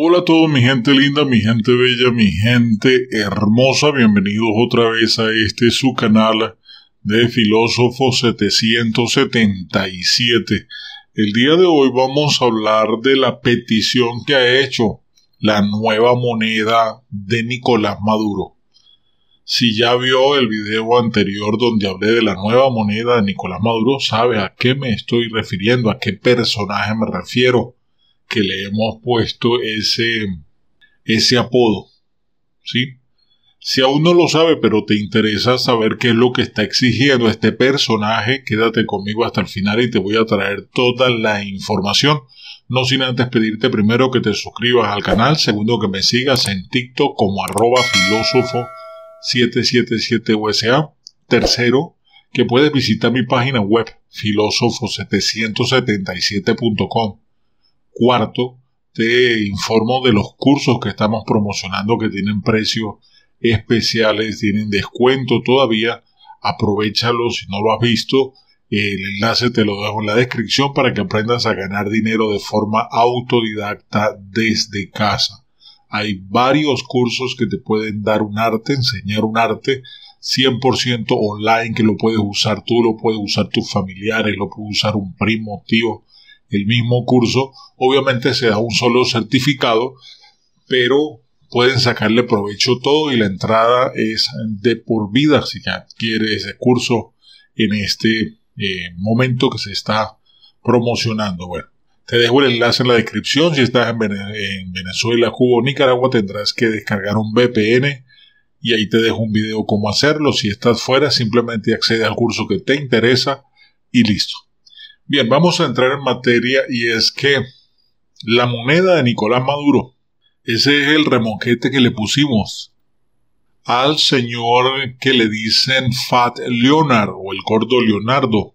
Hola a todos, mi gente linda, mi gente bella, mi gente hermosa. Bienvenidos otra vez a este su canal de Filósofo 777. El día de hoy vamos a hablar de la petición que ha hecho la nueva moneda de Nicolás Maduro. Si ya vio el video anterior donde hablé de la nueva moneda de Nicolás Maduro, sabe a qué me estoy refiriendo, a qué personaje me refiero que le hemos puesto ese, ese apodo. ¿Sí? Si aún no lo sabe, pero te interesa saber qué es lo que está exigiendo este personaje, quédate conmigo hasta el final y te voy a traer toda la información. No sin antes pedirte primero que te suscribas al canal, segundo que me sigas en TikTok como arroba filósofo 777USA, tercero que puedes visitar mi página web filósofo777.com Cuarto, te informo de los cursos que estamos promocionando que tienen precios especiales, tienen descuento todavía. Aprovechalo si no lo has visto. El enlace te lo dejo en la descripción para que aprendas a ganar dinero de forma autodidacta desde casa. Hay varios cursos que te pueden dar un arte, enseñar un arte 100% online que lo puedes usar tú, lo puedes usar tus familiares, lo puede usar un primo, tío, el mismo curso, obviamente se da un solo certificado, pero pueden sacarle provecho todo y la entrada es de por vida si adquiere ese curso en este eh, momento que se está promocionando. Bueno, te dejo el enlace en la descripción. Si estás en, en Venezuela, Cuba o Nicaragua tendrás que descargar un VPN y ahí te dejo un video cómo hacerlo. Si estás fuera, simplemente accede al curso que te interesa y listo. Bien, vamos a entrar en materia y es que la moneda de Nicolás Maduro, ese es el remoquete que le pusimos al señor que le dicen Fat Leonard o el gordo Leonardo.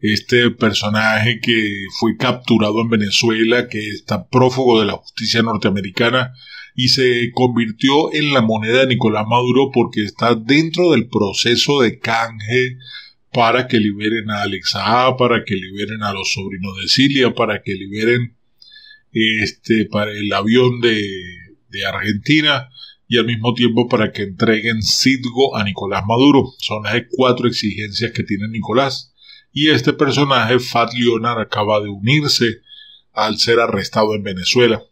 Este personaje que fue capturado en Venezuela, que está prófugo de la justicia norteamericana y se convirtió en la moneda de Nicolás Maduro porque está dentro del proceso de canje para que liberen a Alexa para que liberen a los sobrinos de Cilia, para que liberen este, para el avión de, de Argentina y al mismo tiempo para que entreguen Citgo a Nicolás Maduro. Son las cuatro exigencias que tiene Nicolás. Y este personaje, Fat Leonard, acaba de unirse al ser arrestado en Venezuela.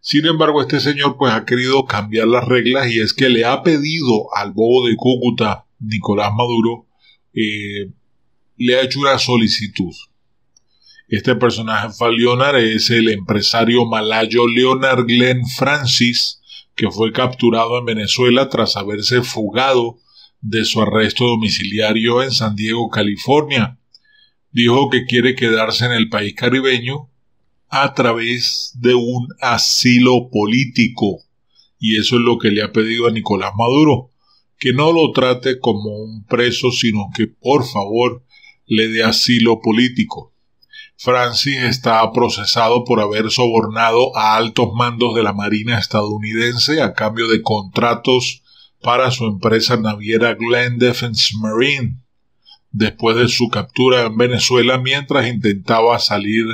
Sin embargo, este señor pues ha querido cambiar las reglas y es que le ha pedido al bobo de Cúcuta, Nicolás Maduro, eh, le ha hecho una solicitud. Este personaje Leonard es el empresario malayo Leonard Glenn Francis, que fue capturado en Venezuela tras haberse fugado de su arresto domiciliario en San Diego, California. Dijo que quiere quedarse en el país caribeño a través de un asilo político. Y eso es lo que le ha pedido a Nicolás Maduro que no lo trate como un preso, sino que por favor le dé asilo político. Francis está procesado por haber sobornado a altos mandos de la Marina estadounidense a cambio de contratos para su empresa naviera Glen Defense Marine, después de su captura en Venezuela mientras intentaba salir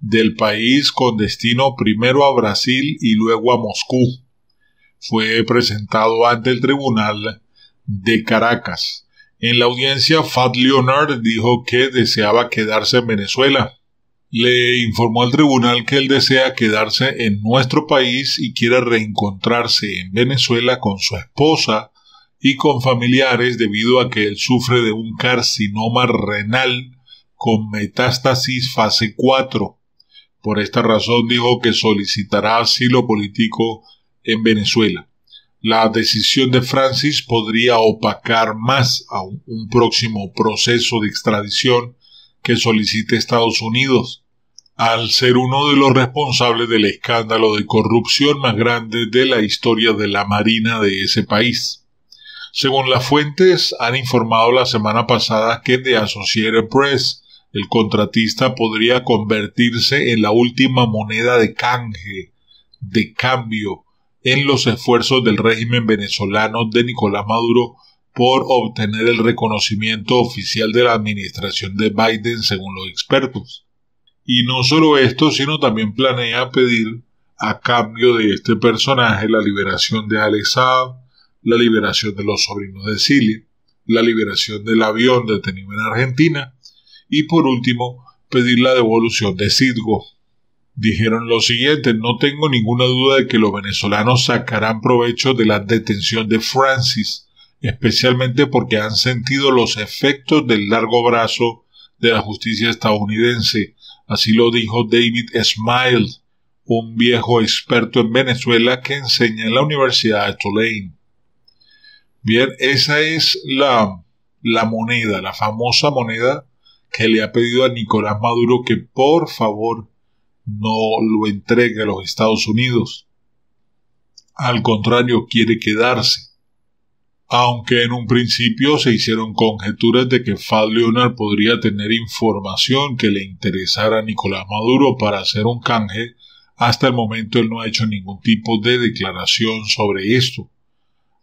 del país con destino primero a Brasil y luego a Moscú fue presentado ante el tribunal de Caracas. En la audiencia, Fat Leonard dijo que deseaba quedarse en Venezuela. Le informó al tribunal que él desea quedarse en nuestro país y quiere reencontrarse en Venezuela con su esposa y con familiares debido a que él sufre de un carcinoma renal con metástasis fase 4. Por esta razón dijo que solicitará asilo político en Venezuela. La decisión de Francis podría opacar más a un próximo proceso de extradición que solicite Estados Unidos, al ser uno de los responsables del escándalo de corrupción más grande de la historia de la Marina de ese país. Según las fuentes, han informado la semana pasada que The Associated Press, el contratista podría convertirse en la última moneda de canje, de cambio, en los esfuerzos del régimen venezolano de Nicolás Maduro por obtener el reconocimiento oficial de la administración de Biden según los expertos. Y no solo esto, sino también planea pedir a cambio de este personaje la liberación de Alex la liberación de los sobrinos de Cilia, la liberación del avión detenido en Argentina y por último pedir la devolución de Citgo. Dijeron lo siguiente, no tengo ninguna duda de que los venezolanos sacarán provecho de la detención de Francis, especialmente porque han sentido los efectos del largo brazo de la justicia estadounidense. Así lo dijo David Smile, un viejo experto en Venezuela que enseña en la Universidad de Tulane. Bien, esa es la, la moneda, la famosa moneda que le ha pedido a Nicolás Maduro que por favor no lo entregue a los Estados Unidos. Al contrario, quiere quedarse. Aunque en un principio se hicieron conjeturas de que Fad Leonard podría tener información que le interesara a Nicolás Maduro para hacer un canje, hasta el momento él no ha hecho ningún tipo de declaración sobre esto.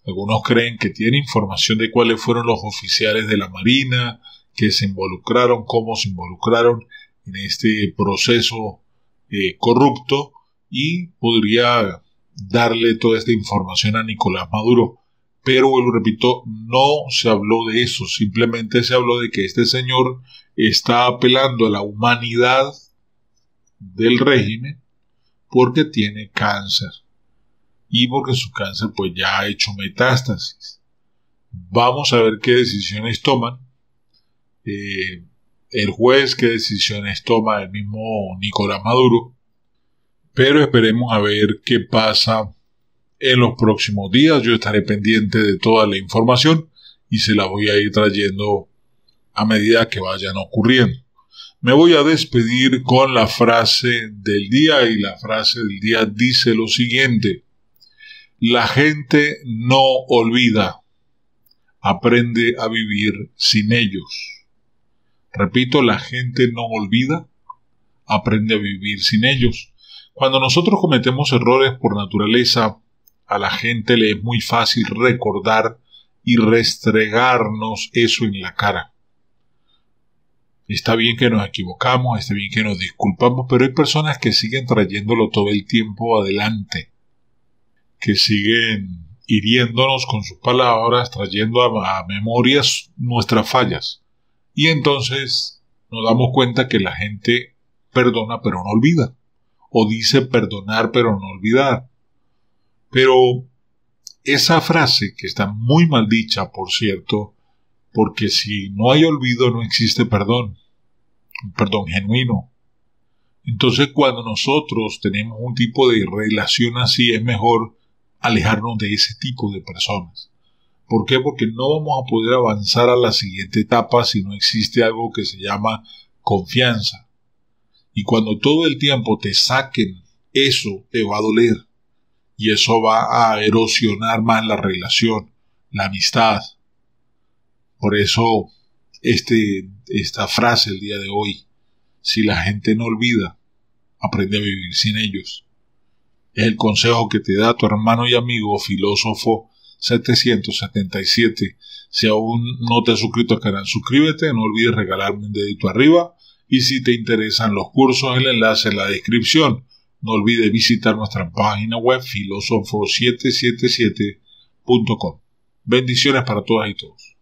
Algunos creen que tiene información de cuáles fueron los oficiales de la Marina, que se involucraron, cómo se involucraron en este proceso eh, corrupto y podría darle toda esta información a Nicolás Maduro. Pero, vuelvo repito, no se habló de eso, simplemente se habló de que este señor está apelando a la humanidad del régimen porque tiene cáncer y porque su cáncer pues ya ha hecho metástasis. Vamos a ver qué decisiones toman eh, el juez qué decisiones toma el mismo Nicolás Maduro. Pero esperemos a ver qué pasa en los próximos días. Yo estaré pendiente de toda la información y se la voy a ir trayendo a medida que vayan ocurriendo. Me voy a despedir con la frase del día y la frase del día dice lo siguiente. La gente no olvida, aprende a vivir sin ellos. Repito, la gente no olvida, aprende a vivir sin ellos. Cuando nosotros cometemos errores por naturaleza, a la gente le es muy fácil recordar y restregarnos eso en la cara. Está bien que nos equivocamos, está bien que nos disculpamos, pero hay personas que siguen trayéndolo todo el tiempo adelante, que siguen hiriéndonos con sus palabras, trayendo a, memorias nuestras fallas. Y entonces nos damos cuenta que la gente perdona pero no olvida. O dice perdonar pero no olvidar. Pero esa frase, que está muy mal dicha, por cierto, porque si no hay olvido no existe perdón, perdón genuino. Entonces cuando nosotros tenemos un tipo de relación así es mejor alejarnos de ese tipo de personas. ¿Por qué? Porque no vamos a poder avanzar a la siguiente etapa si no existe algo que se llama confianza. Y cuando todo el tiempo te saquen, eso te va a doler. Y eso va a erosionar más la relación, la amistad. Por eso, este, esta frase el día de hoy, si la gente no olvida, aprende a vivir sin ellos. Es el consejo que te da tu hermano y amigo filósofo 777. Si aún no te has suscrito al canal, suscríbete, no olvides regalarme un dedito arriba y si te interesan los cursos, el enlace en la descripción. No olvides visitar nuestra página web filósofo777.com. Bendiciones para todas y todos.